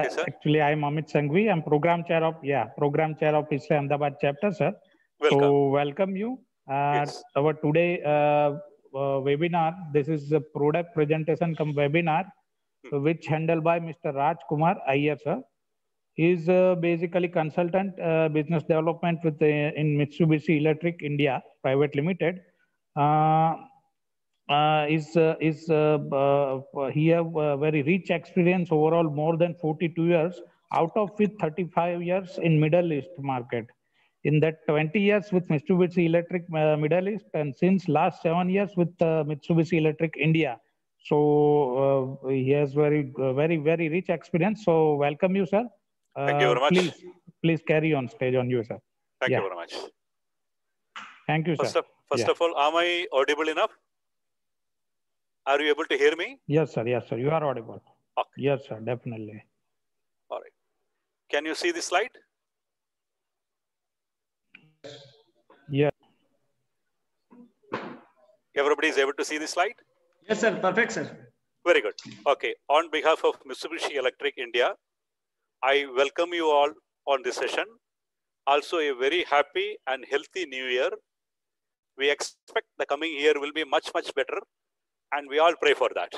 Okay, sir. Actually, I am Amit Sanghvi. I'm program chair of, yeah, program chair of ISHRAE Ahmedabad chapter, sir. Welcome. So welcome you. Uh, Yes. Our today uh, uh, webinar, this is a product presentation come webinar, Hmm. which handled by Mr. Raj Kumar Iyer, sir. He is uh, basically consultant uh, business development with uh, in Mitsubishi Electric India Private Limited. Uh, is uh, is uh, uh, he have very rich experience overall more than 42 years out of which 35 years in middle east market in that 20 years with mitsubishi electric uh, middle east and since last 7 years with uh, mitsubishi electric india so uh, he has very uh, very very rich experience so welcome you sir uh, Thank you very much. please please carry on stage on you sir Thank yeah. you very much. thank you First sir of, first Yeah. of all, am I audible enough? Are you able to hear me? yes sir yes sir you are audible Okay. yes sir definitely All right. Can you see the slide? yes Everybody is able to see the slide? Yes, sir. Perfect, sir. Very good. Okay. On behalf of Mitsubishi Electric India, I welcome you all on this session. Also, a very happy and healthy new year. We expect the coming year will be much, much better, and we all pray for that.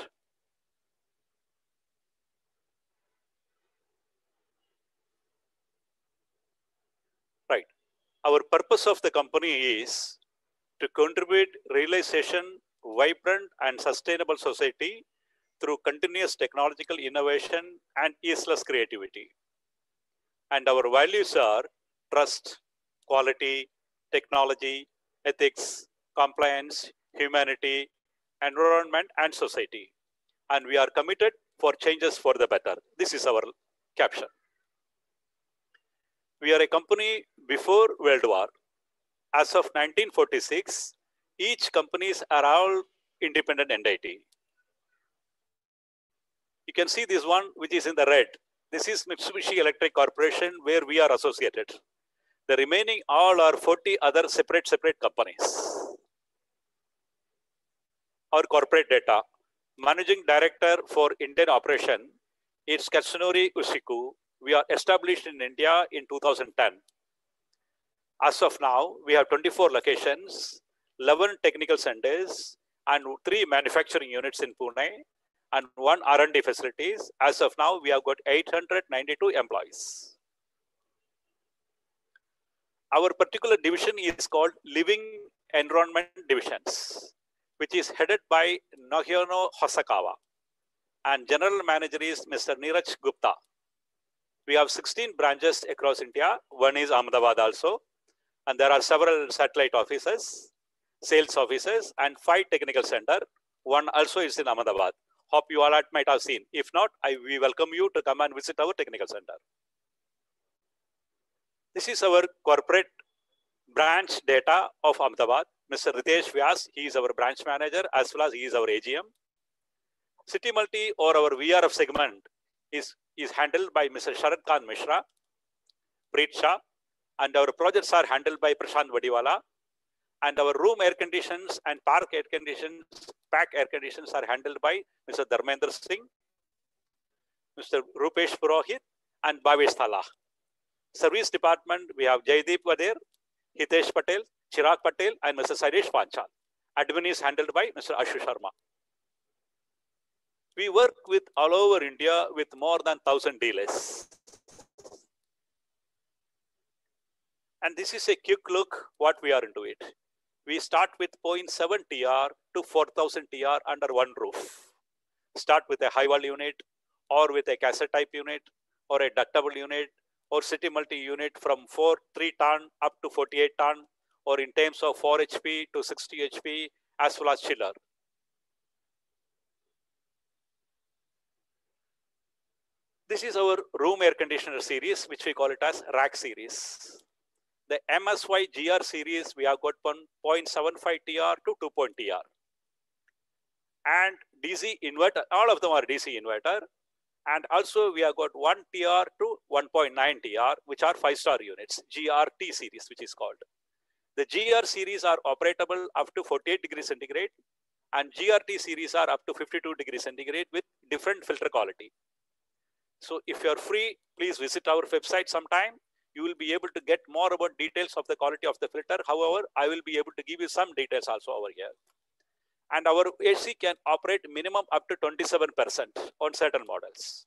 Right. Our purpose of the company is to contribute realization, vibrant and sustainable society through continuous technological innovation and easeless creativity. And our values are trust, quality, technology, ethics, compliance, humanity, environment, and society. And we are committed for changes for the better. This is our caption. We are a company before World War. As of 1946, each companies are all independent entity. You can see this one, which is in the red. This is Mitsubishi Electric Corporation, where we are associated. The remaining all are 40 other separate, separate companies. Our corporate data. Managing Director for Indian Operation is Katsunori Usiku. We are established in India in 2010. As of now, we have 24 locations, 11 technical centers, and three manufacturing units in Pune, and one R&D facilities. As of now, we have got 892 employees. Our particular division is called Living Environment Divisions, which is headed by Nohyono Hosakawa. And general manager is Mr. Neeraj Gupta. We have 16 branches across India. One is Ahmedabad also. And there are several satellite offices, sales offices, and five technical center. One also is in Ahmedabad. Hope you all might have seen. If not, I we welcome you to come and visit our technical center. This is our corporate branch data of Ahmedabad. Mr. Ritesh Vyas, he is our branch manager as well as he is our AGM. City Multi or our VRF segment is, is handled by Mr. Sharad Khan Mishra, Preet Shah, and our projects are handled by Prashant Vadiwala. And our room air conditions and park air conditions, pack air conditions are handled by Mr. Dharmendra Singh, Mr. Rupesh Purohit, and Bhavesh Thala. Service department, we have Jaideep Vader, Hitesh Patel, Chirag Patel, and Mr. Sairesh Panchal. Admin is handled by Mr. Ashu Sharma. We work with all over India with more than 1000 dealers. And this is a quick look what we are into it. We start with 0.7 TR to 4000 TR under one roof. Start with a high wall unit or with a cassette type unit or a ductable unit or city multi unit from 4 3 ton up to 48 ton or in terms of 4 HP to 60 HP as well as chiller. This is our room air conditioner series, which we call it as rack series. The MSY GR series, we have got 0.75 TR to 2 TR. And DC inverter, all of them are DC inverter. And also we have got 1 TR to 1.9 TR, which are five star units, GRT series, which is called. The GR series are operatable up to 48 degrees centigrade and GRT series are up to 52 degrees centigrade with different filter quality. So if you're free, please visit our website sometime. You will be able to get more about details of the quality of the filter. However, I will be able to give you some details also over here. And our AC can operate minimum up to 27% on certain models.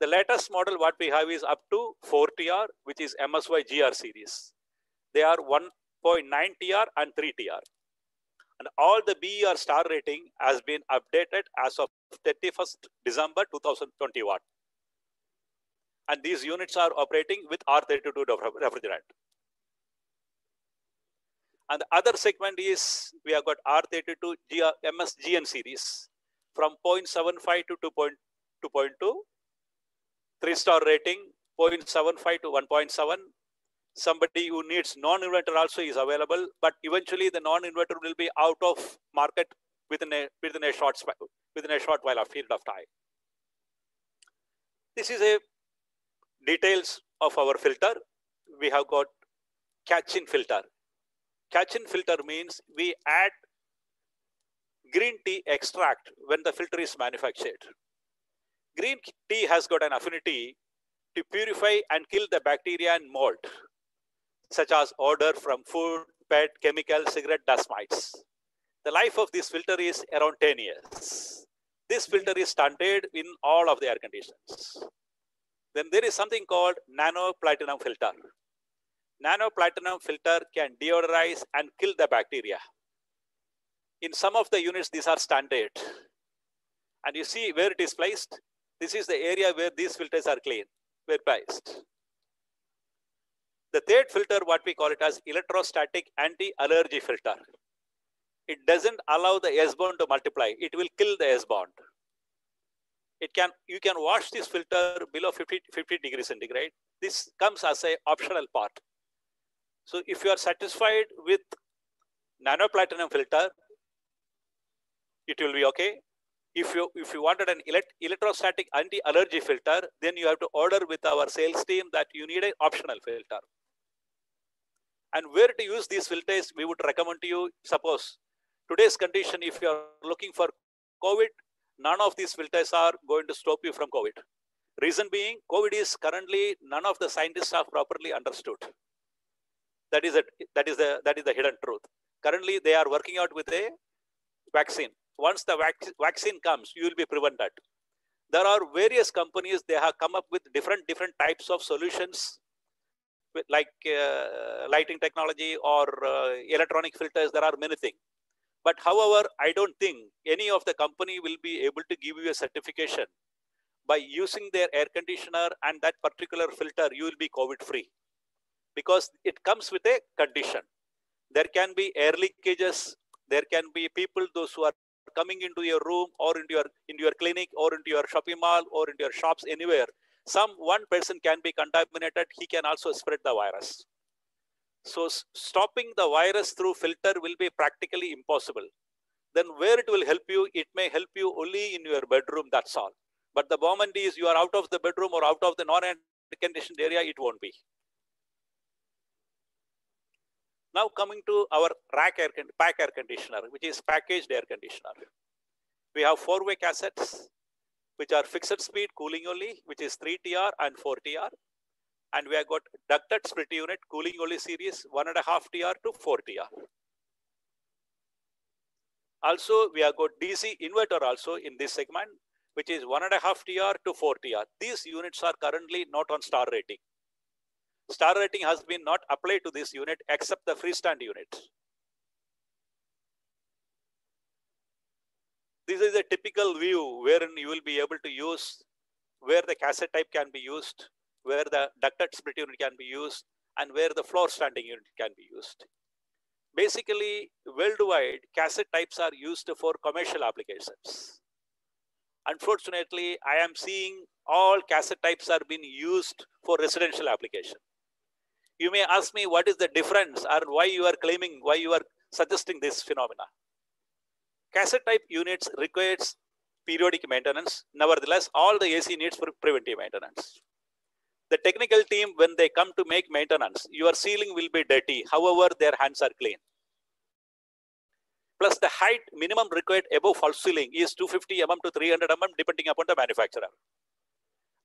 The latest model what we have is up to 4TR, which is MSY GR series. They are 1.9 TR and 3 TR. And all the BEE star rating has been updated as of 31st December 2021 and these units are operating with R32 refrigerant. And the other segment is we have got R32 MSGN series from 0.75 to 2.2, 3 star rating 0.75 to 1.7. Somebody who needs non-inverter also is available, but eventually the non-inverter will be out of market within a within a short within a short while of period of time. This is a details of our filter, we have got catechin filter. Catechin filter means we add green tea extract when the filter is manufactured. Green tea has got an affinity to purify and kill the bacteria and mold, such as odor from food, pet, chemical, cigarette dust mites. The life of this filter is around 10 years. This filter is standard in all of the air conditions. Then there is something called nano platinum filter. Nano platinum filter can deodorize and kill the bacteria. In some of the units, these are standard. And you see where it is placed. This is the area where these filters are clean, where placed. The third filter, what we call it as electrostatic anti-allergy filter. It doesn't allow the S bond to multiply. It will kill the S bond it can you can wash this filter below 50, 50 degrees centigrade. This comes as a optional part. So if you are satisfied with nano platinum filter, it will be okay. If you if you wanted an elect, electrostatic anti-allergy filter, then you have to order with our sales team that you need an optional filter. And where to use these filters, we would recommend to you, suppose today's condition, if you are looking for COVID, none of these filters are going to stop you from COVID. Reason being, COVID is currently none of the scientists have properly understood. That is, a, that, is the, that is the hidden truth. Currently, they are working out with a vaccine. Once the vac vaccine comes, you will be prevented. There are various companies, they have come up with different, different types of solutions like uh, lighting technology or uh, electronic filters. There are many things. But however, I don't think any of the company will be able to give you a certification by using their air conditioner and that particular filter, you will be COVID free because it comes with a condition. There can be air leakages. There can be people, those who are coming into your room or into your, into your clinic or into your shopping mall or into your shops anywhere. Some one person can be contaminated. He can also spread the virus. So stopping the virus through filter will be practically impossible. Then where it will help you, it may help you only in your bedroom, that's all. But the moment is you are out of the bedroom or out of the non-air-conditioned area, it won't be. Now coming to our rack air, pack air conditioner, which is packaged air conditioner. We have four-way cassettes, which are fixed speed cooling only, which is 3TR and 4TR and we have got ducted split unit cooling only series one and a half TR to four TR. Also, we have got DC inverter also in this segment, which is one and a half TR to four TR. These units are currently not on star rating. Star rating has been not applied to this unit except the freestand unit. This is a typical view wherein you will be able to use where the cassette type can be used where the ducted split unit can be used and where the floor standing unit can be used. Basically, worldwide, cassette types are used for commercial applications. Unfortunately, I am seeing all cassette types are being used for residential application. You may ask me what is the difference or why you are claiming, why you are suggesting this phenomena. Cassette type units requires periodic maintenance. Nevertheless, all the AC needs for preventive maintenance. The technical team, when they come to make maintenance, your ceiling will be dirty. However, their hands are clean. Plus the height minimum required above false ceiling is 250 mm to 300 mm depending upon the manufacturer.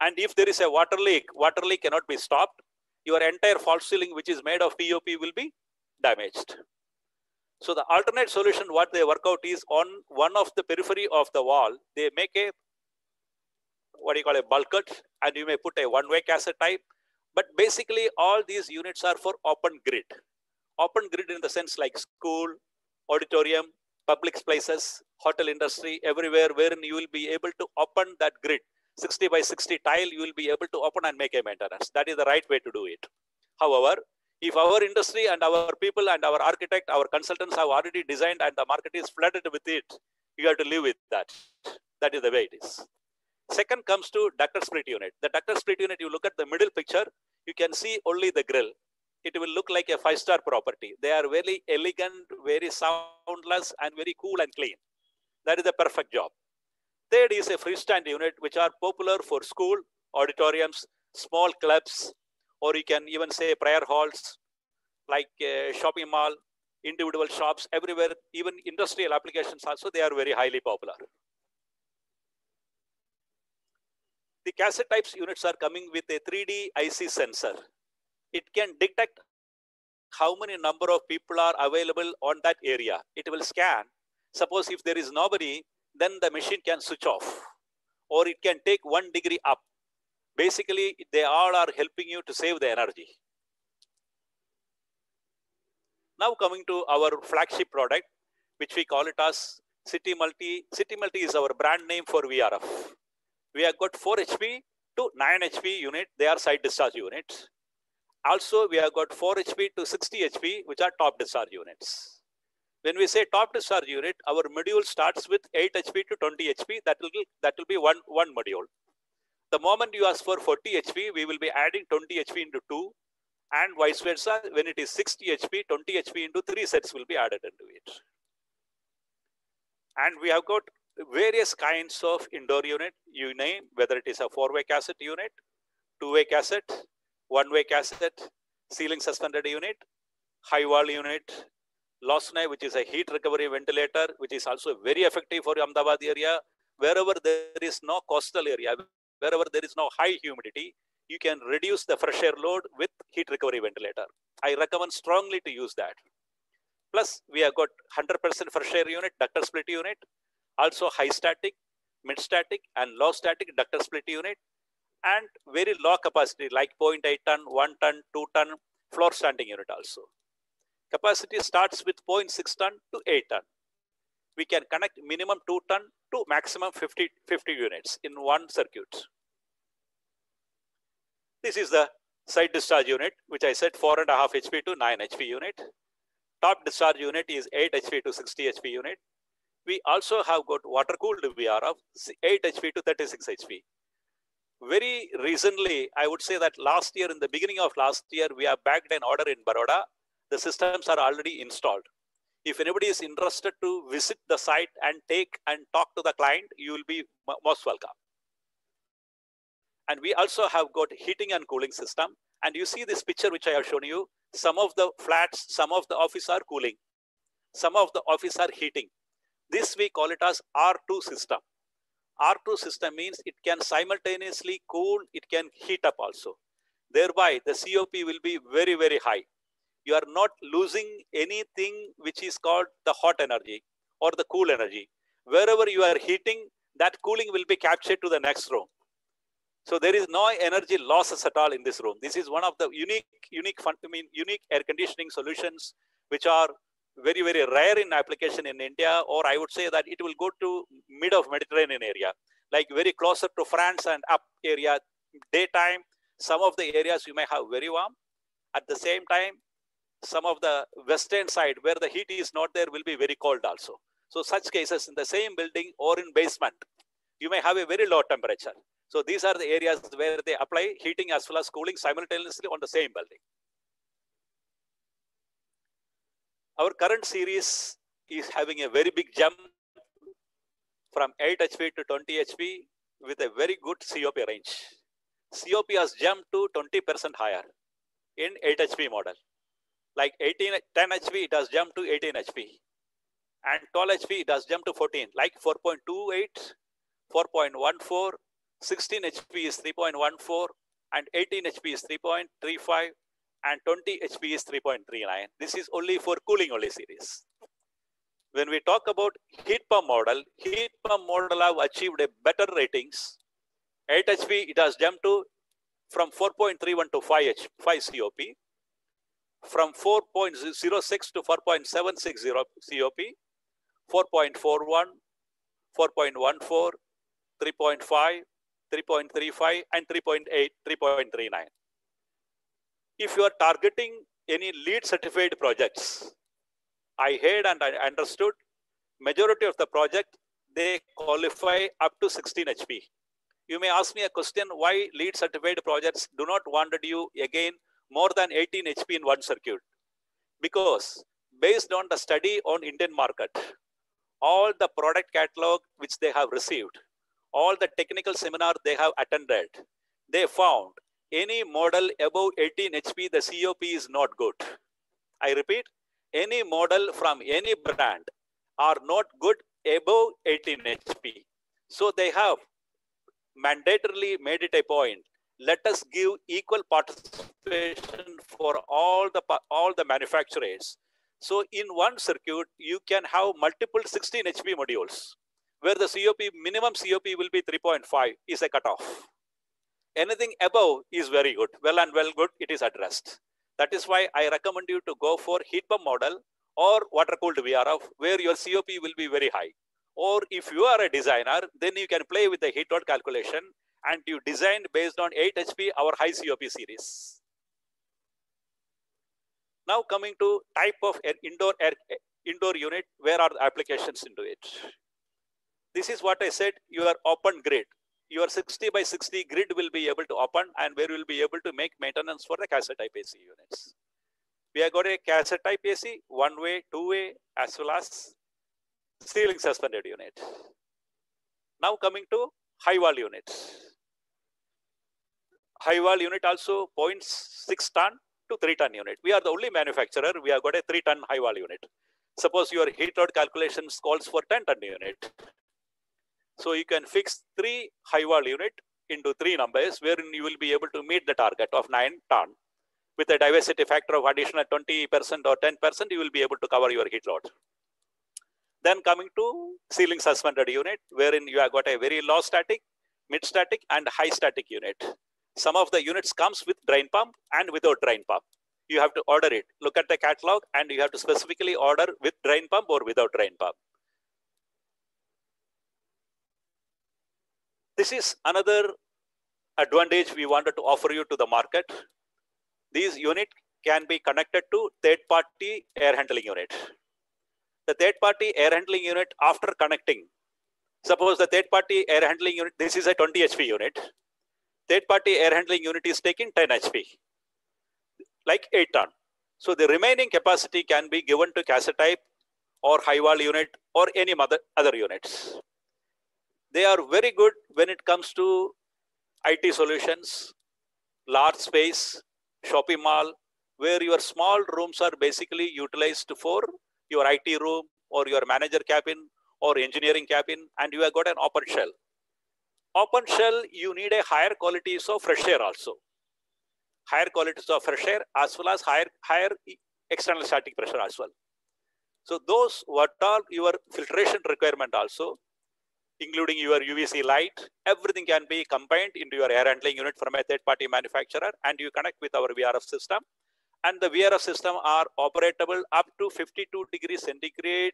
And if there is a water leak, water leak cannot be stopped. Your entire false ceiling, which is made of POP, will be damaged. So the alternate solution, what they work out is on one of the periphery of the wall, they make a what do you call a bulkhead, and you may put a one-way cassette type. But basically, all these units are for open grid. Open grid in the sense like school, auditorium, public places, hotel industry, everywhere wherein you will be able to open that grid. 60 by 60 tile, you will be able to open and make a maintenance. That is the right way to do it. However, if our industry and our people and our architect, our consultants have already designed and the market is flooded with it, you have to live with that. That is the way it is. Second comes to ducted split unit. The ducted split unit, you look at the middle picture, you can see only the grill. It will look like a five-star property. They are very elegant, very soundless, and very cool and clean. That is the perfect job. Third is a freestand unit, which are popular for school, auditoriums, small clubs, or you can even say prayer halls, like uh, shopping mall, individual shops, everywhere, even industrial applications also, they are very highly popular. The cassette types units are coming with a 3D i-see sensor. It can detect how many number of people are available on that area. It will scan. Suppose if there is nobody, then the machine can switch off or it can take one degree up. Basically, they all are helping you to save the energy. Now coming to our flagship product, which we call it as City Multi. City Multi is our brand name for VRF. We have got 4 HP to 9 HP unit. They are side discharge units. Also, we have got 4 HP to 60 HP, which are top discharge units. When we say top discharge unit, our module starts with 8 HP to 20 HP. That will be, that will be one, one module. The moment you ask for 40 HP, we will be adding 20 HP into 2 and vice versa. When it is 60 HP, 20 HP into 3 sets will be added into it. And we have got various kinds of indoor unit, you name, whether it is a four-way cassette unit, two-way cassette, one-way cassette, ceiling suspended unit, high wall unit, Lossnay, which is a heat recovery ventilator, which is also very effective for Ahmedabad area. Wherever there is no coastal area, wherever there is no high humidity, you can reduce the fresh air load with heat recovery ventilator. I recommend strongly to use that. Plus, we have got 100% fresh air unit, ducted split unit, also high static, mid static, and low static ducted split unit, and very low capacity like 0.8 ton, 1 ton, 2 ton floor standing unit also. Capacity starts with 0.6 ton to 8 ton. We can connect minimum 2 ton to maximum 50, 50 units in one circuit. This is the side discharge unit, which I said 4.5 HP to 9 HP unit. Top discharge unit is 8 HP to 60 HP unit. We also have got water cooled VRF 8 HP to 36 HP. Very recently, I would say that last year, in the beginning of last year, we have bagged an order in Baroda. The systems are already installed. If anybody is interested to visit the site and take and talk to the client, you will be most welcome. And we also have got heating and cooling system. And you see this picture which I have shown you. Some of the flats, some of the office are cooling. Some of the office are heating. This we call it as R2 system. R2 system means it can simultaneously cool, it can heat up also. Thereby, the COP will be very, very high. You are not losing anything which is called the hot energy or the cool energy. Wherever you are heating, that cooling will be captured to the next room. So there is no energy losses at all in this room. This is one of the unique, unique, I mean, unique air conditioning solutions which are very, very rare in application in India, or I would say that it will go to mid of Mediterranean area, like very closer to France and up area. Daytime, some of the areas you may have very warm. At the same time, some of the western side where the heat is not there will be very cold also. So such cases in the same building or in basement, you may have a very low temperature. So these are the areas where they apply heating as well as cooling simultaneously on the same building. Our current series is having a very big jump from 8 HP to 20 HP with a very good COP range. COP has jumped to 20% higher in 8 HP model. Like 18, 10 HP, it has jumped to 18 HP. And 12 HP, it has jumped to 14, like 4.28, 4.14, 16 HP is 3.14, and 18 HP is 3.35, and 20 HP is 3.39. This is only for cooling only series. When we talk about heat pump model, heat pump model have achieved a better ratings. 8 HP, it has jumped to from 4.31 to 5, H, 5 COP, from 4.06 to 4.760 COP, 4.41, 4.14, 3.5, 3.35, and 3.8, 3.39. If you are targeting any LEED certified projects, I heard and I understood majority of the project, they qualify up to 16 HP. You may ask me a question, why LEED certified projects do not wanted you again more than 18 HP in one circuit? Because based on the study on Indian market, all the product catalog which they have received, all the technical seminar they have attended, they found any model above 18 HP, the COP is not good. I repeat, any model from any brand are not good above 18 HP. So they have mandatorily made it a point. Let us give equal participation for all the all the manufacturers. So in one circuit, you can have multiple 16 HP modules, where the COP minimum COP will be 3.5 is a cutoff. Anything above is very good, well and well good. It is addressed. That is why I recommend you to go for heat pump model or water cooled VRF, where your COP will be very high. Or if you are a designer, then you can play with the heat load calculation and you designed based on 8 HP our high COP series. Now coming to type of air, indoor air, indoor unit, where are the applications into it? This is what I said, your open grid. Your 60 by 60 grid will be able to open and where you will be able to make maintenance for the cassette type AC units. We have got a cassette type AC, one way, two way, as well as ceiling suspended unit. Now coming to high wall units. High wall unit also 0.6 ton to 3 ton unit. We are the only manufacturer, we have got a 3 ton high wall unit. Suppose your heat load calculations calls for 10 ton unit. So you can fix three high wall unit into three numbers wherein you will be able to meet the target of 9 ton. With a diversity factor of additional 20% or 10%, you will be able to cover your heat load. Then coming to ceiling suspended unit, wherein you have got a very low static, mid static, and high static unit. Some of the units comes with drain pump and without drain pump. You have to order it. Look at the catalog and you have to specifically order with drain pump or without drain pump. This is another advantage we wanted to offer you to the market. These unit can be connected to third party air handling unit. The third party air handling unit after connecting, suppose the third party air handling unit, this is a 20 HP unit. Third party air handling unit is taking 10 HP, like 8 ton. So the remaining capacity can be given to cassette type or high wall unit or any other, other units. They are very good when it comes to IT solutions, large space, shopping mall, where your small rooms are basically utilized for your IT room or your manager cabin or engineering cabin, and you have got an open shell. Open shell, you need a higher qualities of fresh air also. Higher qualities of fresh air as well as higher, higher external static pressure as well. So those what are your filtration requirement also, including your UVC light, everything can be combined into your air handling unit from a third party manufacturer and you connect with our VRF system. And the VRF system are operatable up to 52 degrees centigrade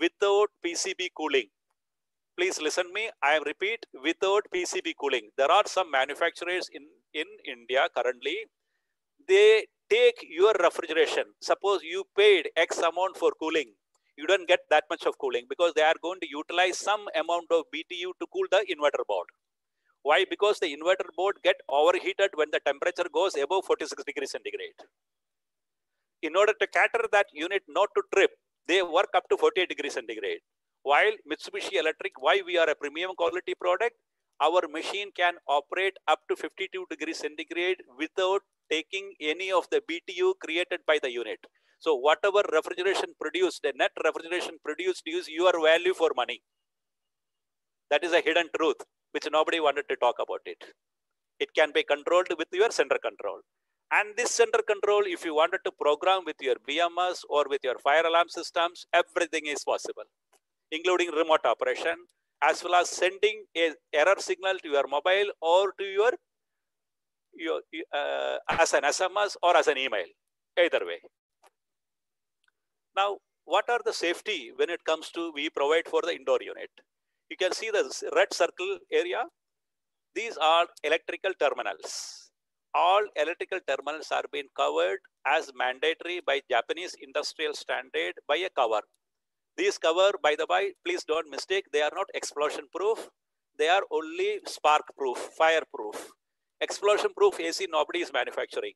without PCB cooling. Please listen me, I repeat, without PCB cooling. There are some manufacturers in, in India currently, they take your refrigeration. Suppose you paid X amount for cooling you don't get that much of cooling because they are going to utilize some amount of BTU to cool the inverter board. Why? Because the inverter board get overheated when the temperature goes above 46 degrees centigrade. In order to cater that unit not to trip, they work up to 48 degrees centigrade. While Mitsubishi Electric, why we are a premium quality product, our machine can operate up to 52 degrees centigrade without taking any of the BTU created by the unit. So whatever refrigeration produced, the net refrigeration produced is your value for money. That is a hidden truth, which nobody wanted to talk about it. It can be controlled with your center control. And this center control, if you wanted to program with your BMS or with your fire alarm systems, everything is possible, including remote operation, as well as sending a error signal to your mobile or to your, your uh, as an SMS or as an email, either way. Now, what are the safety when it comes to we provide for the indoor unit? You can see the red circle area. These are electrical terminals. All electrical terminals are being covered as mandatory by Japanese industrial standard by a cover. These cover, by the way, please don't mistake, they are not explosion proof. They are only spark proof, fire proof. Explosion proof AC nobody is manufacturing.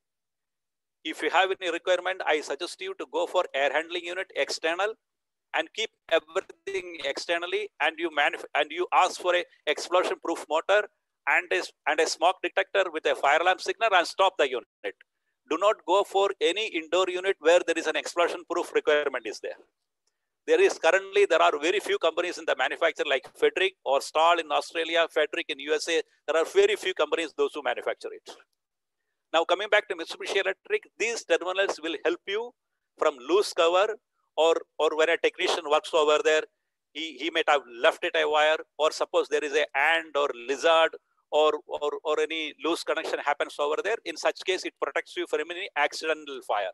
If you have any requirement, I suggest you to go for air handling unit external and keep everything externally and you manuf and you ask for a explosion proof motor and a, and a smoke detector with a fire alarm signal and stop the unit. Do not go for any indoor unit where there is an explosion proof requirement is there. There is currently, there are very few companies in the manufacture like Fedric or Stahl in Australia, Fedric in USA. There are very few companies, those who manufacture it. Now coming back to Mitsubishi Electric, these terminals will help you from loose cover or, or when a technician works over there, he, he might have left it a wire or suppose there is a ant or lizard or, or, or any loose connection happens over there. In such case, it protects you from any accidental fire.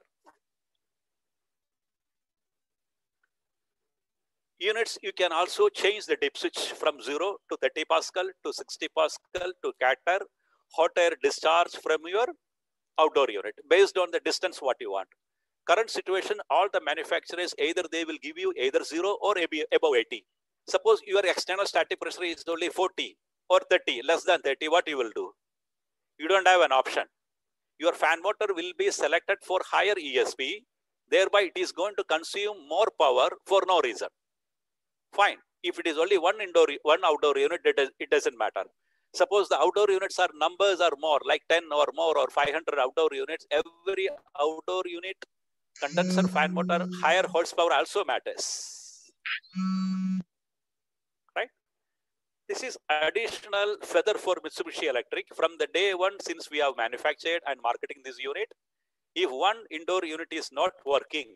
Units, you can also change the dip switch from 0 to 30 Pascal to 60 Pascal to cater hot air discharge from your outdoor unit based on the distance what you want. Current situation, all the manufacturers, either they will give you either 0 or above 80. Suppose your external static pressure is only 40 or 30, less than 30, what you will do? You don't have an option. Your fan motor will be selected for higher ESP, thereby it is going to consume more power for no reason. Fine. If it is only one indoor, one outdoor unit, it, does, it doesn't matter. Suppose the outdoor units are numbers are more, like 10 or more or 500 outdoor units. Every outdoor unit, condenser fan motor, higher horsepower also matters. Right? This is additional feather for Mitsubishi Electric from the day one since we have manufactured and marketing this unit. If one indoor unit is not working,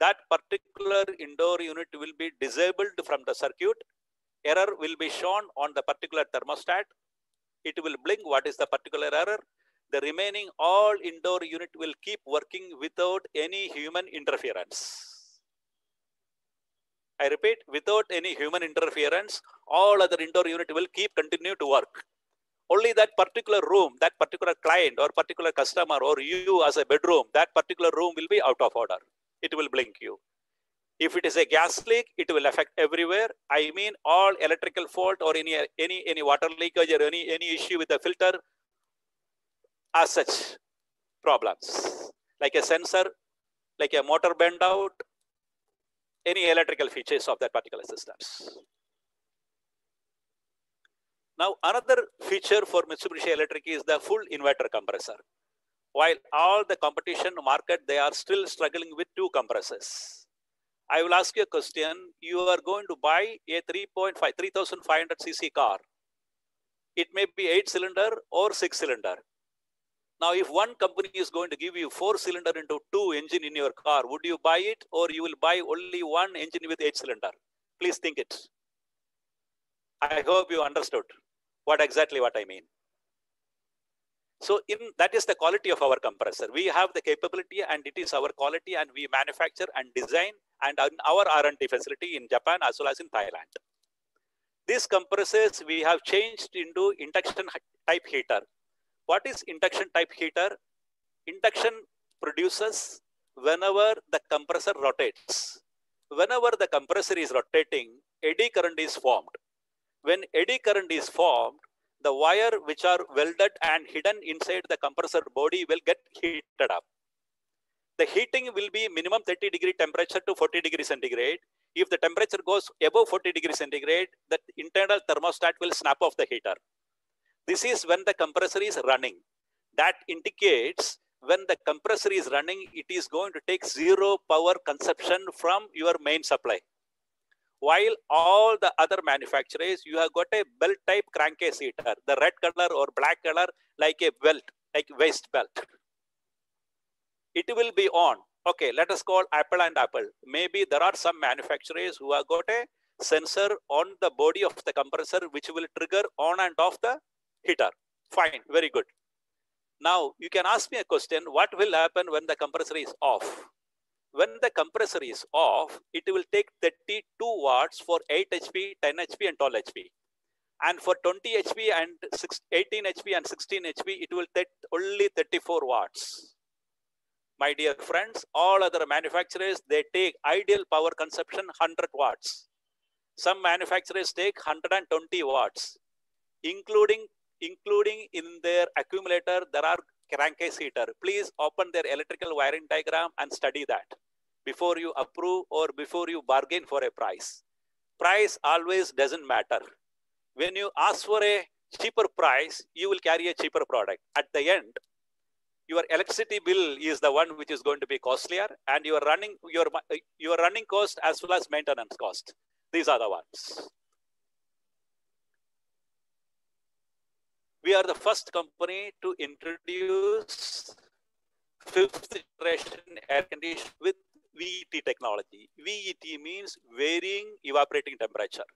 that particular indoor unit will be disabled from the circuit. Error will be shown on the particular thermostat. It will blink what is the particular error. The remaining all indoor unit will keep working without any human interference. I repeat, without any human interference, all other indoor unit will keep continue to work. Only that particular room, that particular client or particular customer or you as a bedroom, that particular room will be out of order it will blink you. If it is a gas leak, it will affect everywhere. I mean, all electrical fault or any any any water leakage or any any issue with the filter, as such problems like a sensor, like a motor bend out, any electrical features of that particular systems. Now, another feature for Mitsubishi Electric is the full inverter compressor while all the competition market, they are still struggling with two compressors. I will ask you a question. You are going to buy a 3.5, 3500 cc car. It may be eight cylinder or six cylinder. Now, if one company is going to give you four cylinder into two engine in your car, would you buy it or you will buy only one engine with eight cylinder? Please think it. I hope you understood what exactly what I mean. So in that is the quality of our compressor. We have the capability and it is our quality and we manufacture and design and our R&D facility in Japan as well as in Thailand. These compressors we have changed into induction type heater. What is induction type heater? Induction produces whenever the compressor rotates. Whenever the compressor is rotating, eddy current is formed. When eddy current is formed, the wire which are welded and hidden inside the compressor body will get heated up. The heating will be minimum 30 degree temperature to 40 degree centigrade. If the temperature goes above 40 degree centigrade, the internal thermostat will snap off the heater. This is when the compressor is running. That indicates when the compressor is running, it is going to take zero power consumption from your main supply. While all the other manufacturers, you have got a belt type crankcase heater, the red color or black color, like a belt, like waist belt. It will be on. Okay, let us call Apple and Apple. Maybe there are some manufacturers who have got a sensor on the body of the compressor, which will trigger on and off the heater. Fine, very good. Now you can ask me a question, what will happen when the compressor is off? When the compressor is off, it will take 32 watts for 8 HP, 10 HP and 12 HP. And for 20 HP and 18 HP and 16 HP, it will take only 34 watts. My dear friends, all other manufacturers, they take ideal power consumption 100 watts. Some manufacturers take 120 watts, including including in their accumulator, there are crankcase heater. Please open their electrical wiring diagram and study that before you approve or before you bargain for a price. Price always doesn't matter. When you ask for a cheaper price, you will carry a cheaper product. At the end, your electricity bill is the one which is going to be costlier and your running your your running cost as well as maintenance cost. These are the ones. We are the first company to introduce fifth generation air conditioner with VET technology. VET means varying evaporating temperature.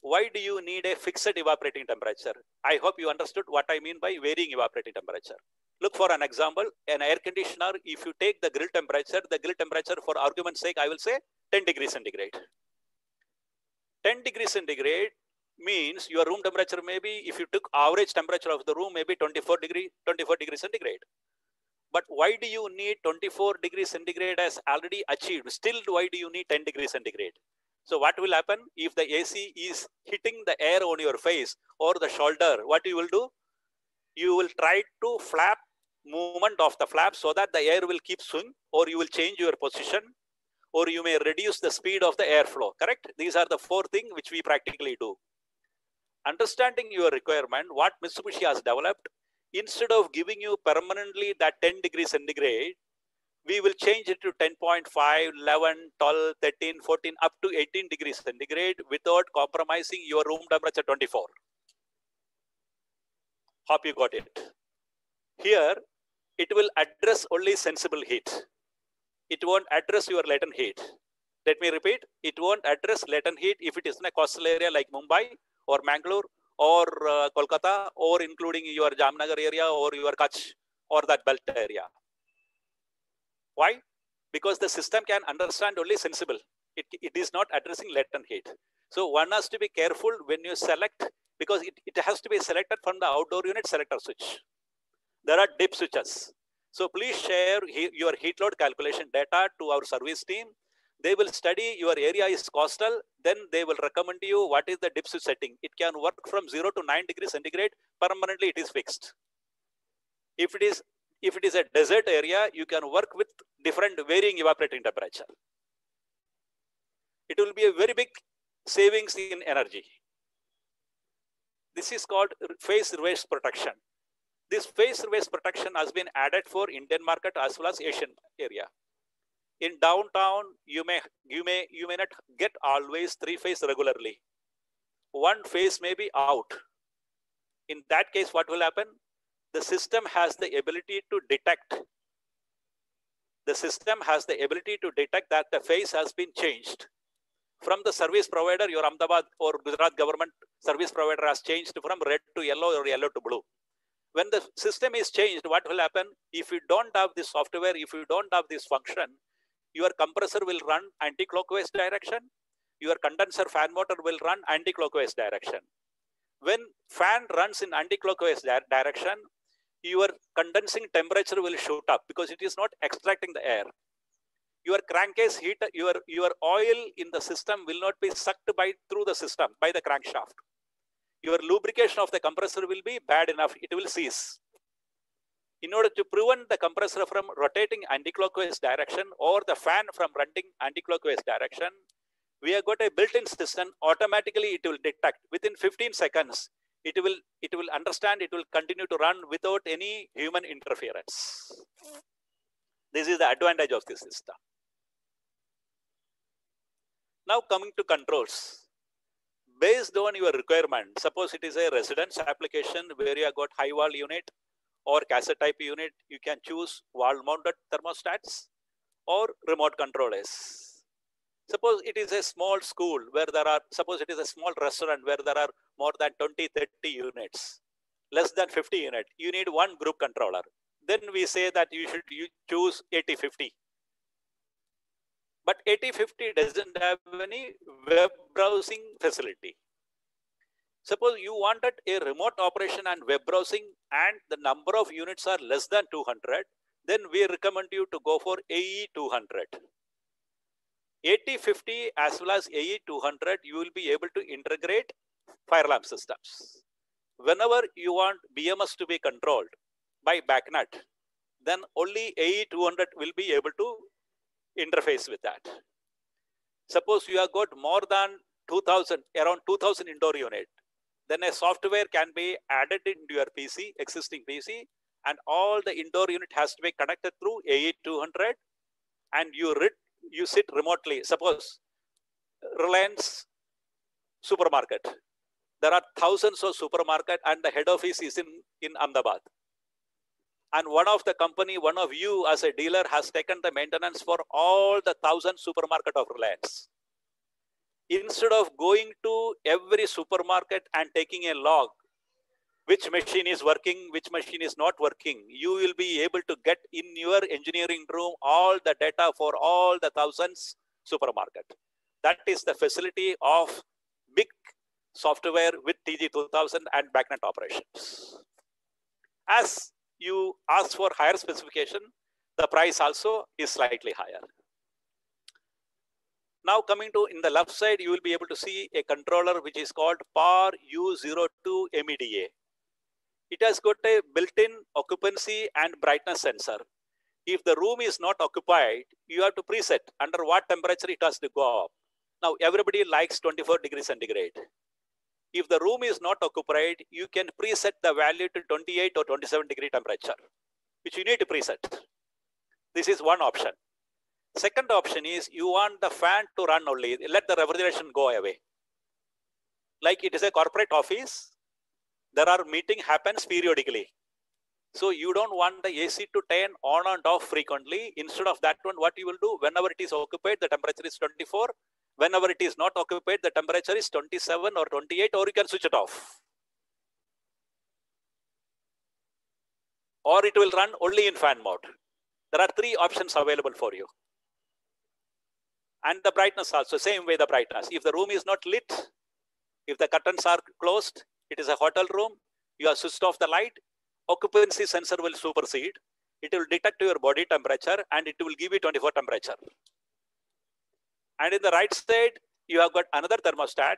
Why do you need a fixed evaporating temperature? I hope you understood what I mean by varying evaporating temperature. Look for an example, an air conditioner, if you take the grill temperature, the grill temperature for argument's sake, I will say 10 degrees centigrade. 10 degrees centigrade means your room temperature may be, if you took average temperature of the room, maybe 24 degree, 24 degree centigrade. But why do you need 24 degree centigrade as already achieved? Still, why do you need 10 degree centigrade? So what will happen if the AC is hitting the air on your face or the shoulder? What you will do? You will try to flap movement of the flap so that the air will keep swing or you will change your position or you may reduce the speed of the airflow, correct? These are the four things which we practically do understanding your requirement, what Mitsubishi has developed, instead of giving you permanently that 10 degrees centigrade, we will change it to 10.5, 11, 12, 13, 14, up to 18 degrees centigrade without compromising your room temperature 24. Hope you got it. Here, it will address only sensible heat. It won't address your latent heat. Let me repeat, it won't address latent heat if it is in a coastal area like Mumbai or Mangalore or uh, Kolkata or including your Jamnagar area or your Kutch or that belt area. Why? Because the system can understand only sensible. It, it is not addressing latent heat. So one has to be careful when you select because it, it has to be selected from the outdoor unit selector switch. There are dip switches. So please share he, your heat load calculation data to our service team they will study your area is coastal, then they will recommend you what is the dip setting. It can work from 0 to 9 degrees centigrade, permanently it is fixed. If it is if it is a desert area, you can work with different varying evaporating temperature. It will be a very big savings in energy. This is called phase reverse protection. This phase reverse protection has been added for Indian market as well as Asian area in downtown you may you may you may not get always three phase regularly. One phase may be out. In that case what will happen? The system has the ability to detect. The system has the ability to detect that the phase has been changed. From the service provider your ahmedabad or gujarat government service provider has changed from red to yellow or yellow to blue. When the system is changed what will happen? If you don't have this software if you don't have this function your compressor will run anti-clockwise direction. Your condenser fan motor will run anti-clockwise direction. When fan runs in anti-clockwise di direction, your condensing temperature will shoot up because it is not extracting the air. Your crankcase heat, your, your oil in the system will not be sucked by through the system, by the crankshaft. your lubrication of the compressor will be bad enough, it will cease. In order to prevent the compressor from rotating anti-clockwise direction or the fan from running anti-clockwise direction, we have got a built-in system, automatically it will detect within 15 seconds, it will, it will understand, it will continue to run without any human interference. This is the advantage of this system. Now coming to controls. Based on your requirement, suppose it is a residence application where you have got high wall unit or cassette type unit, you can choose wall mounted thermostats or remote controllers. Suppose it is a small school where there are, suppose it is a small restaurant where there are more than 20, 30 units, less than 50 units, you need one group controller. Then we say that you should you choose 8050 but 8050 doesn't have any web browsing facility. Suppose you wanted a remote operation and web browsing and the number of units are less than 200, then we recommend you to go for AE200. 8050 as well as AE200, you will be able to integrate fire alarm systems. Whenever you want BMS to be controlled by BACnet, then only AE200 will be able to interface with that. Suppose you have got more than 2000, around 2000 indoor unit, then a software can be added into your PC, existing PC, and all the indoor unit has to be connected through AE200 and you, you sit remotely. Suppose Reliance supermarket. There are thousands of supermarket and the head office is in, in Ahmedabad and one of the company, one of you as a dealer has taken the maintenance for all the thousand supermarket of Reliance. Instead of going to every supermarket and taking a log, which machine is working, which machine is not working, you will be able to get in your engineering room all the data for all the thousands supermarket. That is the facility of big software with TG2000 and BACnet operations. As you ask for higher specification, the price also is slightly higher. Now coming to in the left side, you will be able to see a controller which is called PAR U02 MEDA. It has got a built-in occupancy and brightness sensor. If the room is not occupied, you have to preset under what temperature it has to go up. Now everybody likes 24 degrees centigrade. If the room is not occupied, you can preset the value to 28 or 27 degree temperature, which you need to preset. This is one option. Second option is you want the fan to run only, let the refrigeration go away. Like it is a corporate office, there are meeting happens periodically. So you don't want the AC to turn on and off frequently. Instead of that one, what you will do, whenever it is occupied, the temperature is 24, Whenever it is not occupied, the temperature is 27 or 28, or you can switch it off. Or it will run only in fan mode. There are three options available for you. And the brightness also, same way the brightness. If the room is not lit, if the curtains are closed, it is a hotel room, you have switched off the light, occupancy sensor will supersede. It will detect your body temperature and it will give you 24 temperature. And in the right side, you have got another thermostat,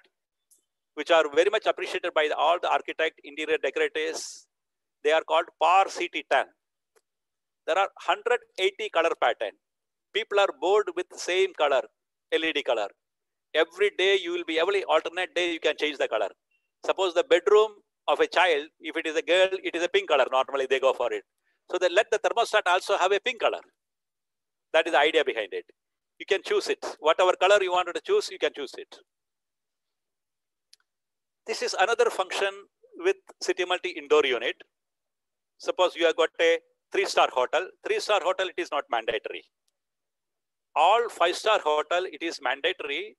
which are very much appreciated by all the architect, interior decorators. They are called PAR CT10. There are 180 color pattern. People are bored with the same color, LED color. Every day you will be, every alternate day you can change the color. Suppose the bedroom of a child, if it is a girl, it is a pink color. Normally they go for it. So they let the thermostat also have a pink color. That is the idea behind it you can choose it. Whatever color you wanted to choose, you can choose it. This is another function with City Multi indoor unit. Suppose you have got a three-star hotel. Three-star hotel, it is not mandatory. All five-star hotel, it is mandatory.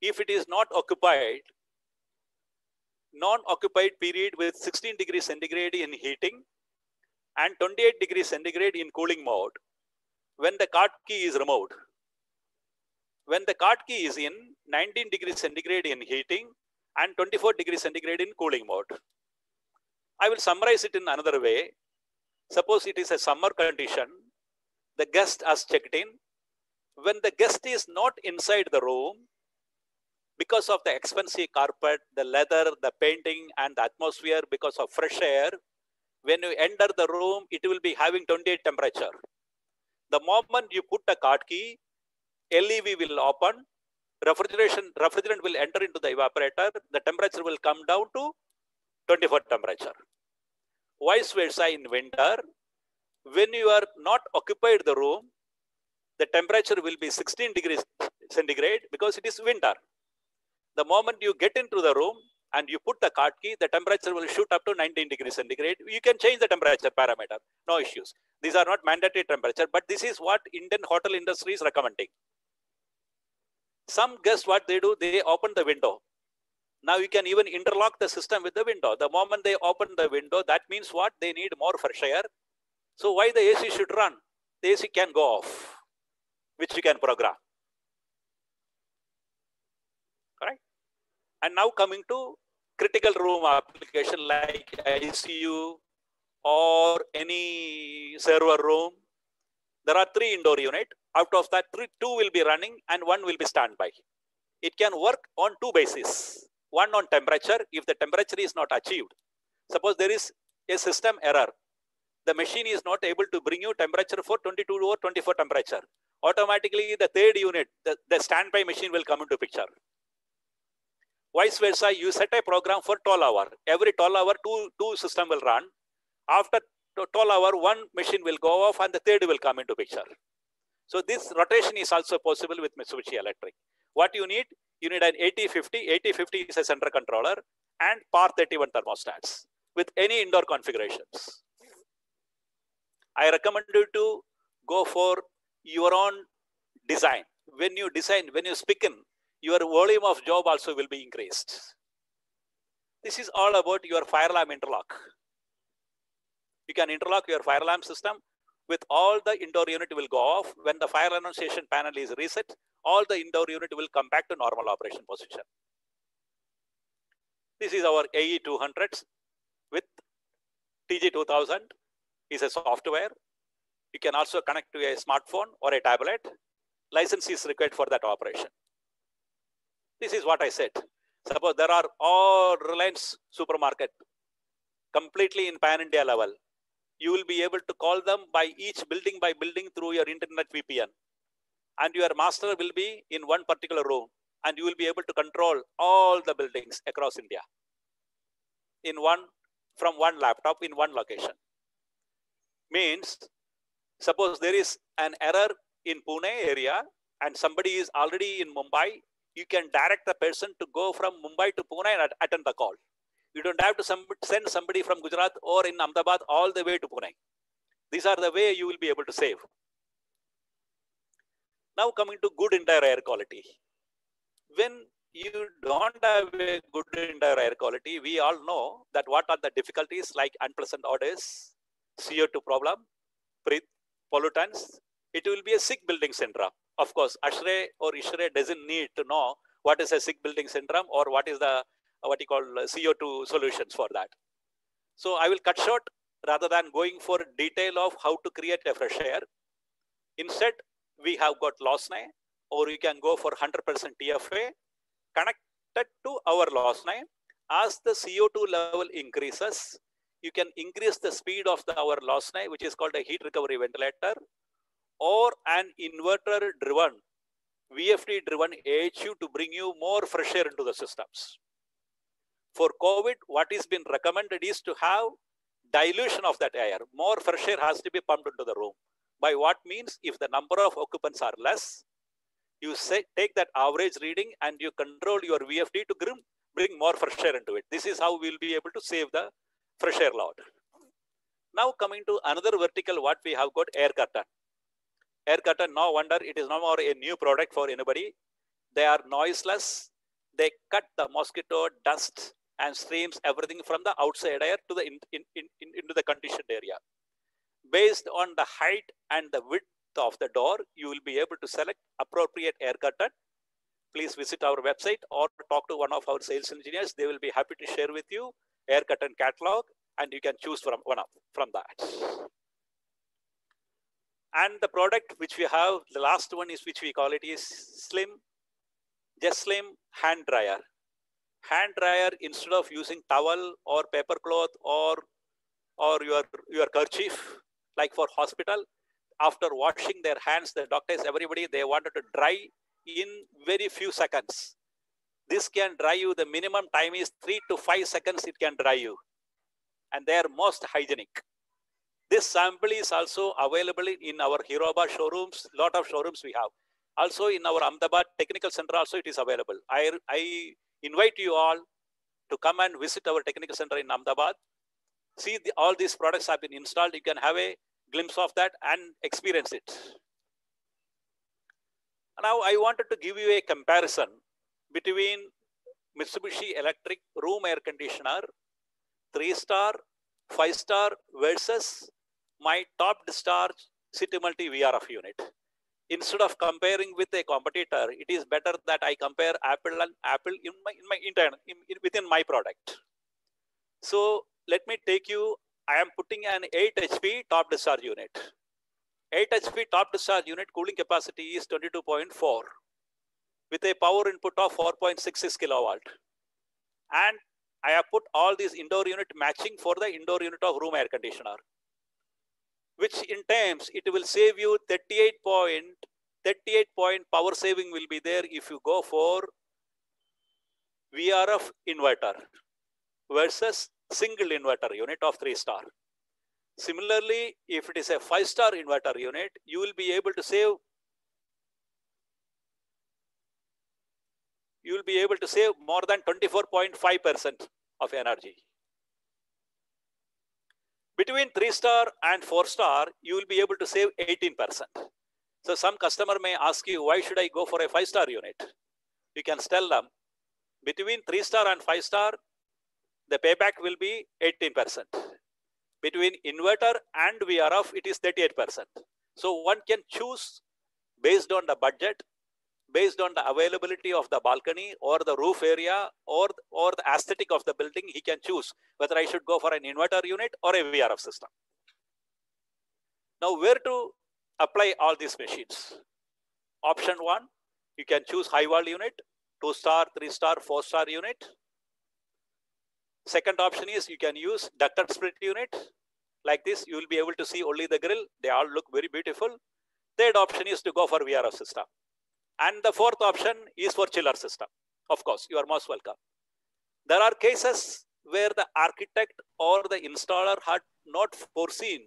If it is not occupied, non-occupied period with 16 degrees centigrade in heating and 28 degrees centigrade in cooling mode, when the card key is removed, when the card key is in 19 degrees centigrade in heating and 24 degrees centigrade in cooling mode. I will summarize it in another way. Suppose it is a summer condition, the guest has checked in. When the guest is not inside the room, because of the expensive carpet, the leather, the painting, and the atmosphere, because of fresh air, when you enter the room, it will be having 28 temperature. The moment you put a card key, LEV will open, refrigeration refrigerant will enter into the evaporator, the temperature will come down to 24 temperature. Vice versa in winter, when you are not occupied the room, the temperature will be 16 degrees centigrade because it is winter. The moment you get into the room and you put the card key, the temperature will shoot up to 19 degrees centigrade. You can change the temperature parameter, no issues. These are not mandatory temperature, but this is what Indian hotel industry is recommending. Some guess what they do, they open the window. Now you can even interlock the system with the window. The moment they open the window, that means what? They need more fresh air. So why the AC should run? The AC can go off, which you can program. Correct? And now coming to critical room application like ICU or any server room. There are three indoor unit. Out of that, three, two will be running and one will be standby. It can work on two bases. One on temperature, if the temperature is not achieved. Suppose there is a system error. The machine is not able to bring you temperature for 22 or 24 temperature. Automatically, the third unit, the, the standby machine will come into picture. Vice versa, you set a program for 12 hour. Every 12 hour, two, two system will run. After 12 hour, one machine will go off and the third will come into picture. So this rotation is also possible with Mitsubishi Electric. What you need, you need an 8050. 8050 is a center controller and PAR 31 thermostats with any indoor configurations. I recommend you to go for your own design. When you design, when you speak in, your volume of job also will be increased. This is all about your fire alarm interlock. You can interlock your fire alarm system with all the indoor unit will go off. When the fire annunciation panel is reset, all the indoor unit will come back to normal operation position. This is our AE200s with TG2000 is a software. You can also connect to a smartphone or a tablet. License is required for that operation. This is what I said. Suppose there are all Reliance supermarket completely in pan India level. You will be able to call them by each building by building through your internet VPN. And your master will be in one particular room and you will be able to control all the buildings across India in one from one laptop in one location. Means suppose there is an error in Pune area and somebody is already in Mumbai you can direct the person to go from Mumbai to Pune and attend the call. You don't have to send somebody from Gujarat or in Ahmedabad all the way to Pune. These are the way you will be able to save. Now coming to good indoor air quality. When you don't have a good indoor air quality, we all know that what are the difficulties like unpleasant odors, CO2 problem, breath, pollutants. It will be a sick building syndrome. Of course, ASHRAE or ISHRAE doesn't need to know what is a sick building syndrome or what is the what you call CO2 solutions for that. So I will cut short rather than going for detail of how to create a fresh air. Instead, we have got Lossnay or you can go for 100% TFA connected to our Lossnay. As the CO2 level increases, you can increase the speed of the, our Lossnay, which is called a heat recovery ventilator or an inverter driven, VFD driven AHU to bring you more fresh air into the systems. For COVID, what is been recommended is to have dilution of that air. More fresh air has to be pumped into the room. By what means, if the number of occupants are less, you say, take that average reading and you control your VFD to bring, bring more fresh air into it. This is how we'll be able to save the fresh air load. Now coming to another vertical, what we have got air curtain air curtain, no wonder it is no more a new product for anybody. They are noiseless. They cut the mosquito, dust, and streams everything from the outside air to the in, in, in, into the conditioned area. Based on the height and the width of the door, you will be able to select appropriate air curtain. Please visit our website or talk to one of our sales engineers. They will be happy to share with you air curtain catalog and you can choose from one of from that. And the product which we have, the last one is which we call it is slim, just Slim hand dryer. Hand dryer instead of using towel or paper cloth or or your your kerchief, like for hospital, after washing their hands, the doctors, everybody, they wanted to dry in very few seconds. This can dry you, the minimum time is three to five seconds it can dry you. And they are most hygienic. This sample is also available in our Hiroba showrooms, lot of showrooms we have. Also in our Ahmedabad Technical Center also it is available. I, I invite you all to come and visit our Technical Center in Ahmedabad. See the, all these products have been installed. You can have a glimpse of that and experience it. Now I wanted to give you a comparison between Mitsubishi Electric room air conditioner, three star, five star versus my top discharge City Multi VRF unit. Instead of comparing with a competitor, it is better that I compare Apple and Apple in my in my internal in, in, within my product. So let me take you. I am putting an 8 HP top discharge unit. 8 HP top discharge unit cooling capacity is 22.4 with a power input of 4.66 kilowatt. And I have put all these indoor unit matching for the indoor unit of room air conditioner, which in terms, it will save you 38 point, 38 point power saving will be there if you go for VRF inverter versus single inverter unit of three star. Similarly, if it is a five star inverter unit, you will be able to save you will be able to save more than 24.5% of energy. Between three star and four star, you will be able to save 18%. So some customer may ask you, why should I go for a five star unit? You can tell them between three star and five star, the payback will be 18%. Between inverter and VRF, it is 38%. So one can choose based on the budget based on the availability of the balcony or the roof area or, or the aesthetic of the building, he can choose whether I should go for an inverter unit or a VRF system. Now, where to apply all these machines? Option one, you can choose high wall unit, two star, three star, four star unit. Second option is you can use ducted split unit. Like this, you will be able to see only the grill. They all look very beautiful. Third option is to go for VRF system. And the fourth option is for chiller system. Of course, you are most welcome. There are cases where the architect or the installer had not foreseen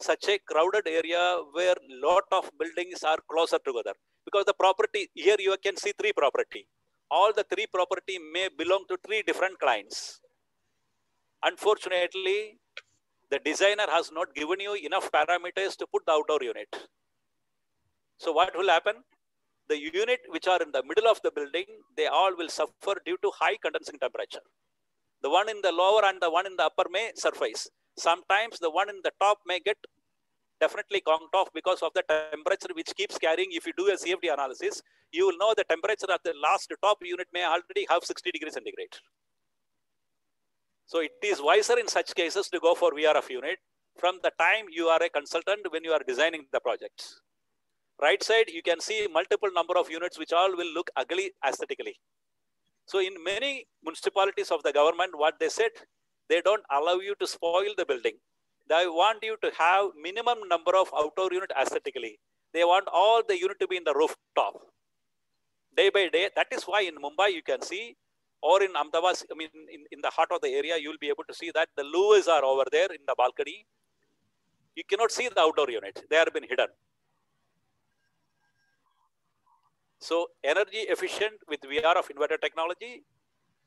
such a crowded area where lot of buildings are closer together. Because the property, here you can see three property. All the three property may belong to three different clients. Unfortunately, the designer has not given you enough parameters to put the outdoor unit. So what will happen? The unit which are in the middle of the building, they all will suffer due to high condensing temperature. The one in the lower and the one in the upper may surface. Sometimes the one in the top may get definitely conked off because of the temperature which keeps carrying. If you do a CFD analysis, you will know the temperature at the last top unit may already have 60 degrees centigrade. So it is wiser in such cases to go for VRF unit from the time you are a consultant when you are designing the project. Right side, you can see multiple number of units which all will look ugly aesthetically. So in many municipalities of the government, what they said, they don't allow you to spoil the building. They want you to have minimum number of outdoor unit aesthetically. They want all the unit to be in the rooftop. Day by day, that is why in Mumbai you can see, or in Ahmedabad, I mean, in, in the heart of the area, you will be able to see that the luas are over there in the balcony. You cannot see the outdoor unit. They have been hidden. So energy efficient with VRF inverter technology,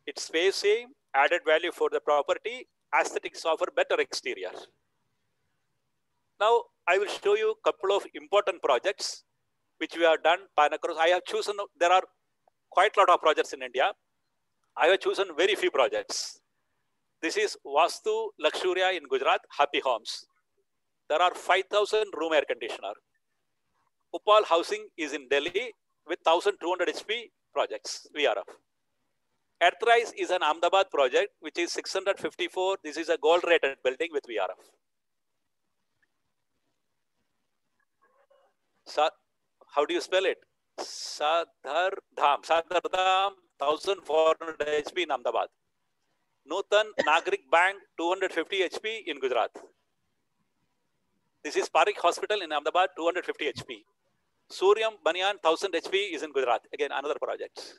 it's space same, added value for the property, aesthetics offer better exterior. Now I will show you a couple of important projects which we have done pan across. I have chosen, there are quite a lot of projects in India. I have chosen very few projects. This is Vastu Luxuria in Gujarat, Happy Homes. There are 5,000 room air conditioner. Uppal Housing is in Delhi with 1200 HP projects, VRF. Earthrise is an Ahmedabad project, which is 654. This is a gold rated building with VRF. Sa how do you spell it? Sadhar Dham, Sadhar Dham, 1400 HP in Ahmedabad. Nutan Nagrik Bank, 250 HP in Gujarat. This is Parik Hospital in Ahmedabad, 250 HP. Suryam Banyan, 1000 HP is in Gujarat. Again, another project.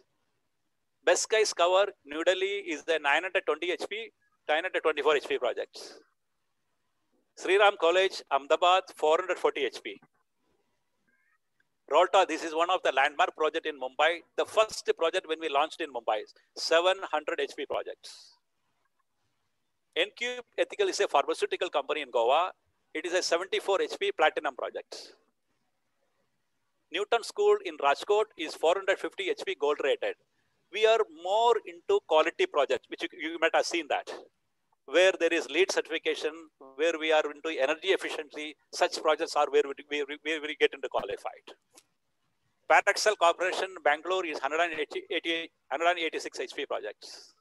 Best Skies Cover, New Delhi is the 920 HP, 924 HP projects. Sri Ram College, Ahmedabad, 440 HP. Rolta, this is one of the landmark project in Mumbai. The first project when we launched in Mumbai, 700 HP projects. Encube Ethical is a pharmaceutical company in Goa. It is a 74 HP platinum project. Newton School in Rajkot is 450 HP gold rated. We are more into quality projects, which you, you might have seen that. Where there is LEED certification, where we are into energy efficiency, such projects are where we, we, we, get into qualified. Parexel Corporation, Bangalore is 180, 80, 186 HP projects.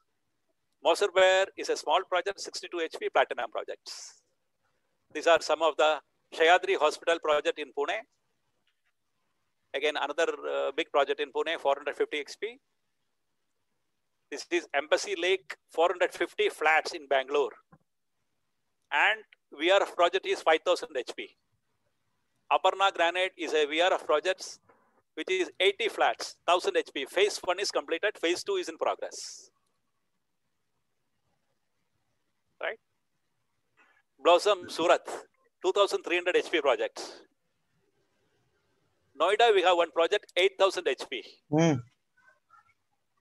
Moser Baer is a small project, 62 HP platinum projects. These are some of the Sahyadri Hospital project in Pune. Again, another uh, big project in Pune, 450 XP. This is Embassy Lake, 450 flats in Bangalore. And VRF project is 5000 HP. Aparna Granite is a VRF project which is 80 flats, 1000 HP. Phase one is completed, phase two is in progress. Right? Blossom Surat, 2300 HP project. Noida, we have one project, 8000 HP. Mm.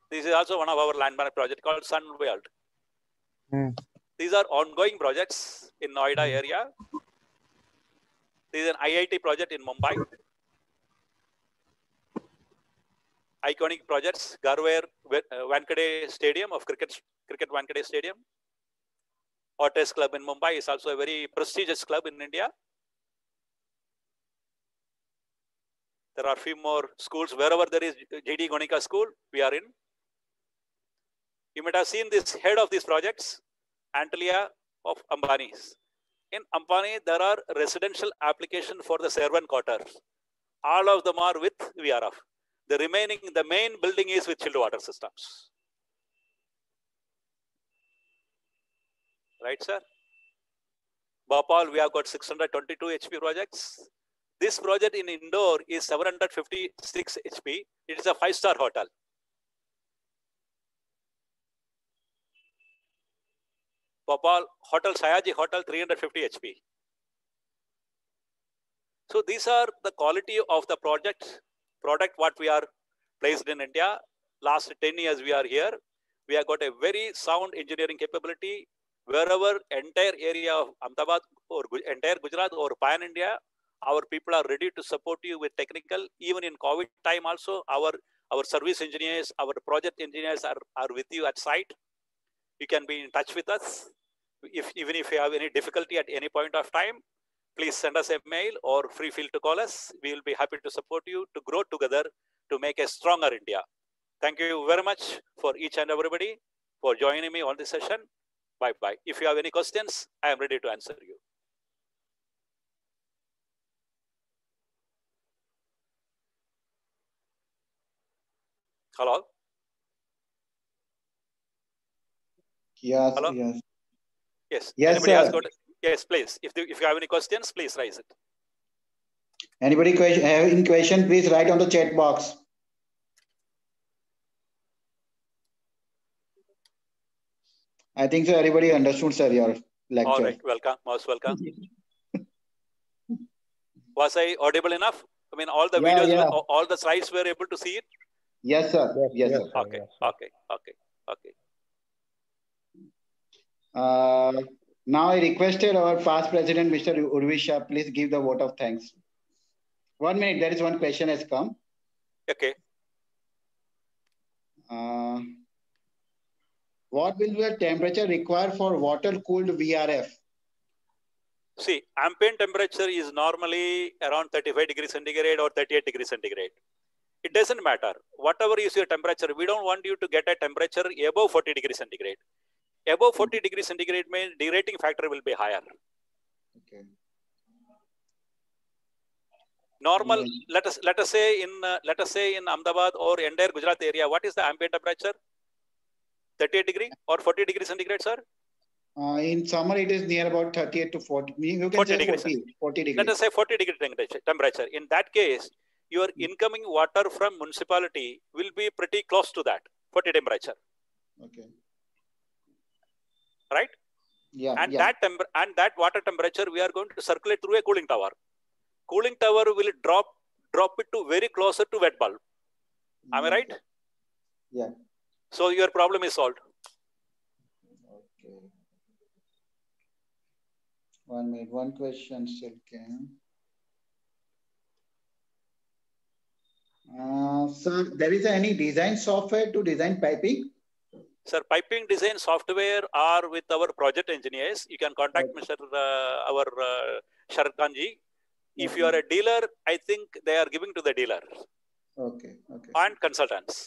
This is also one of our landmark project called Sun World. Mm. These are ongoing projects in Noida area. This is an IIT project in Mumbai. Iconic projects, Garware uh, Wankhede Stadium of cricket, cricket Wankhede Stadium. Otters Club in Mumbai is also a very prestigious club in India. There are a few more schools. Wherever there is JD Gonika school, we are in. You might have seen this head of these projects, Antilia of Ambani's. In Ambani, there are residential application for the servant quarters. All of them are with VRF. The remaining, the main building is with chilled water systems. Right, sir? Bhopal, we have got 622 HP projects. This project in Indore is 756 HP. It is a five-star hotel. Bhopal Hotel Sayaji Hotel 350 HP. So these are the quality of the project, product what we are placed in India. Last 10 years we are here. We have got a very sound engineering capability. Wherever entire area of Ahmedabad or entire Gujarat or Pan India, our people are ready to support you with technical. Even in COVID time also, our, our service engineers, our project engineers are, are with you at site. You can be in touch with us if even if you have any difficulty at any point of time, please send us a mail or free feel to call us. We will be happy to support you to grow together to make a stronger India. Thank you very much for each and everybody for joining me on this session. Bye bye. If you have any questions, I am ready to answer you. Hello. Yes, Hello? yes. Yes. Yes, Anybody sir. got? Yes, please. If you, if you have any questions, please raise it. Anybody question, have any question, please write on the chat box. I think so everybody understood, sir, your lecture. All right. Welcome. Most welcome. Was I audible enough? I mean, all the Yeah, videos, yeah. were- all the slides were able to see it? Yes, sir. Yes, sir. Okay, okay, okay, okay. Uh, now I requested our past president, Mr. Urvisha, please give the vote of thanks. One minute, there is one question has come. Okay. Uh, what will be the temperature required for water cooled VRF? See, ambient temperature is normally around 35 degrees centigrade or 38 degrees centigrade. It doesn't matter. Whatever is your temperature, we don't want you to get a temperature above 40 degrees centigrade. Above 40 degrees centigrade means derating factor will be higher. Okay. Normal, Mm. let us let us say in uh, let us say in Ahmedabad or entire Gujarat area, what is the ambient temperature? 38 degree or 40 degrees centigrade, sir? Uh, in summer, it is near about 38 to 40. You can 40 say degrees 40, 40 degrees. Let us say 40 degree temperature. In that case, your incoming water from municipality will be pretty close to that 40 temperature, Okay. right? Yeah. and yeah. that temp- and that water temperature we are going to circulate through a cooling tower cooling tower will drop drop it to very closer to wet bulb am i Mm, right Yeah. so your problem is solved Okay. One minute. One question still came. Uh, sir, there is any design software to design piping? sir piping design software are with our project engineers you can contact Okay. mr uh, our uh, Sharat Khan ji. if you are a dealer i think they are giving to the dealer Okay. Okay. and consultants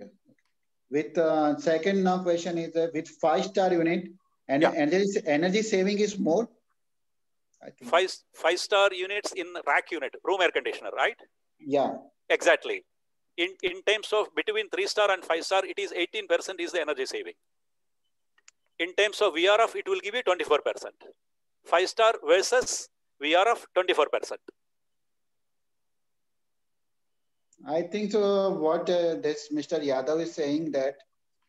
Yeah. With uh, second now question is uh, with five star unit and Yeah. energy energy saving is more. I think. five five star units in rack unit room air conditioner right Yeah. Exactly. In, in terms of between three star and five star, it is 18% is the energy saving. In terms of VRF, it will give you 24%. Five star versus VRF, 24%. I think so. What uh, this Mr. Yadav is saying that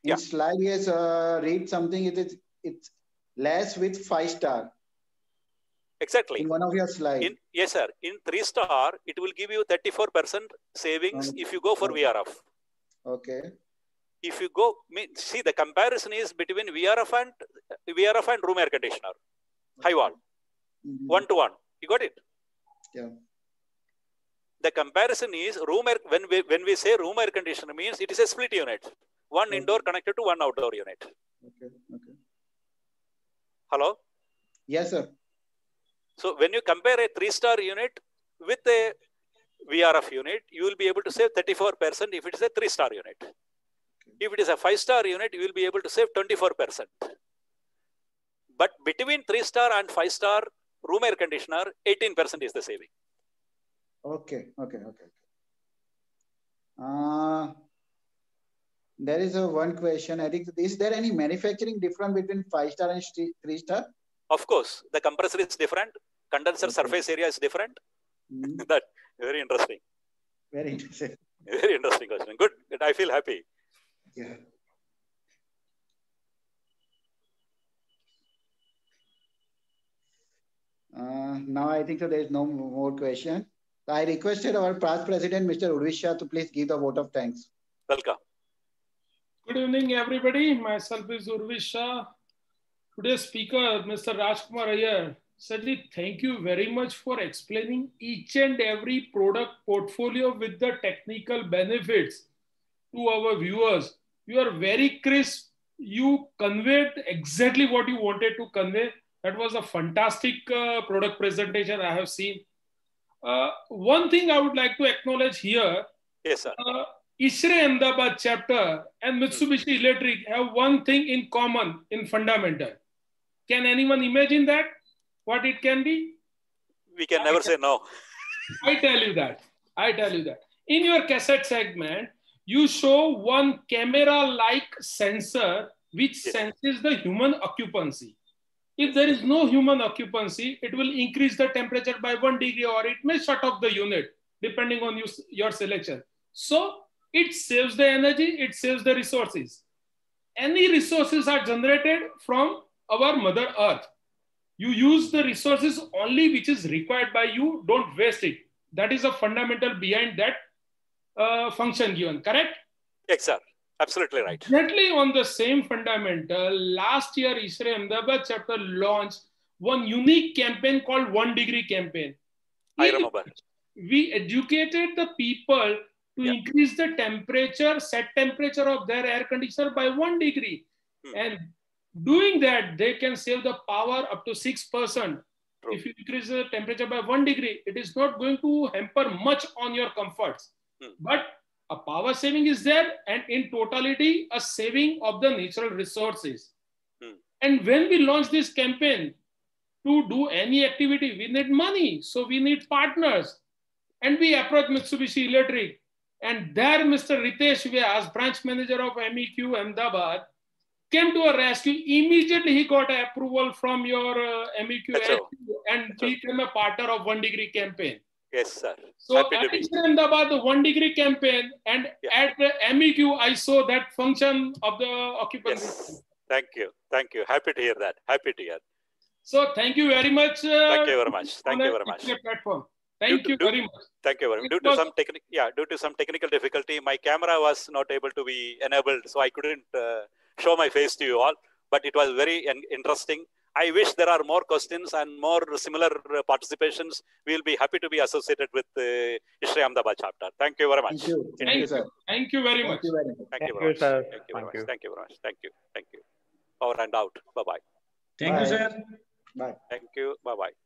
in Yeah. slide has uh, read something. It is it's less with five star Exactly. in one of your slides. In yes, sir. In three star, it will give you 34% savings Um, if you go for okay. VRF. Okay. If you go, see the comparison is between VRF and VRF and room air conditioner, high wall, Mhm. one to one. You got it? Yeah. the comparison is room air when we when we say room air conditioner means it is a split unit one Okay. indoor connected to one outdoor unit Okay. Okay. hello Yes, sir. So when you compare a three star unit with a vrf unit you will be able to save 34% if it is a three star unit if it is a five star unit you will be able to save 24% but between three star and five star room air conditioner 18% is the saving Okay. Okay. Okay. Uh, there is a one question. I think is there any manufacturing difference between five star and three star? Of course the compressor is different condenser Okay. surface area is different Mm, that very interesting very interesting. Very interesting question. Good. Good. I feel happy. Yeah. Uh, now I think so there is no more question. I requested our past president, Mr. Urvisha, to please give the vote of thanks. Welcome. Good evening, everybody. Myself is Urvisha. Today's speaker, Mr. Rajkumar Iyer, Sadly, thank you very much for explaining each and every product portfolio with the technical benefits to our viewers. You are very crisp. You conveyed exactly what you wanted to convey. That was a fantastic uh, product presentation I have seen. Uh, one thing I would like to acknowledge here Yes, sir. uh, ISHRAE Ahmedabad chapter and Mitsubishi Electric have one thing in common in fundamental. Can anyone imagine that? What it can be? We can never say no. I tell you that. I tell you that. In your cassette segment, you show one camera like sensor which Yes. senses the human occupancy. If there is no human occupancy, it will increase the temperature by one degree or it may shut off the unit depending on you, your selection. So it saves the energy, it saves the resources. Any resources are generated from our Mother Earth. You use the resources only which is required by you, don't waste it. That is a fundamental behind that uh, function given, correct? Yes, sir. Absolutely right. Exactly on the same fundamental, last year ISHRAE Ahmedabad chapter launched one unique campaign called One Degree Campaign. I remember. we educated the people to Yeah. increase the temperature, set temperature of their air conditioner by one degree. Hmm. And doing that, they can save the power up to 6%. If you increase the temperature by one degree, it is not going to hamper much on your comforts. Hmm. But a power saving is there, and in totality, a saving of the natural resources. Hmm. And when we launch this campaign, to do any activity, we need money. So we need partners. and we approached Mitsubishi Electric. And there, Mr. Ritesh Vyas, branch manager of MEQ Ahmedabad, came to a rescue. Immediately, he got approval from your uh, MEQ That's all. and became a partner of One Degree campaign. Yes, sir. So Happy to be. MEQ Ahmedabad, the One Degree campaign, and Yeah. at the MEQ, I saw that function of the occupancy. Yes. Thank you. Thank you. Happy to hear that. Happy to hear. So thank you very much. Uh, Thank you very much. Thank you very much. Platform. Thank you very much. Thank you very much. Due to some technical, yeah, due to some technical difficulty, my camera was not able to be enabled, so I couldn't uh, show my face to you all. But it was very interesting. I wish there are more questions and more similar uh, participations. We'll be happy to be associated with the uh, ISHRAE Ahmedabad chapter. Thank you very much. Thank you. Thank Thank you, sir. Thank you very much. Thank you very much. Thank Thank you you, very much. sir. Thank you very Thank much. Thank you very much. Thank you. Thank you. Power and out. Bye bye. Thank you, sir. Bye. Thank you. Bye bye.